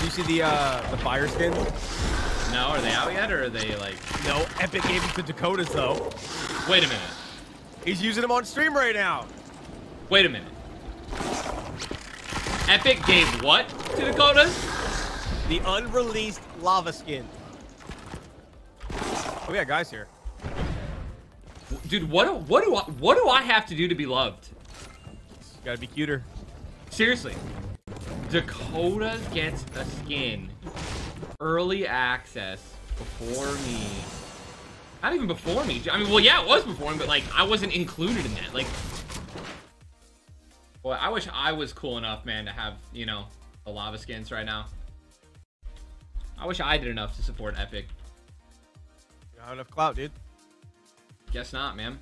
Do you see the uh the fire skins? No, are they out yet, or are they like? No, Epic gave them to Dakotaz though. Wait a minute. He's using them on stream right now. Wait a minute. Epic gave what to Dakotaz? The unreleased lava skin. Oh, we got guys here. Dude, what do, what do I what do I have to do to be loved? Gotta be cuter. Seriously. Dakota gets a skin. Early access before me. Not even before me. I mean, well, yeah, it was before me, but like I wasn't included in that. Like, boy, I wish I was cool enough, man, to have you know the lava skins right now. I wish I did enough to support Epic. You got enough clout, dude. Guess not, man.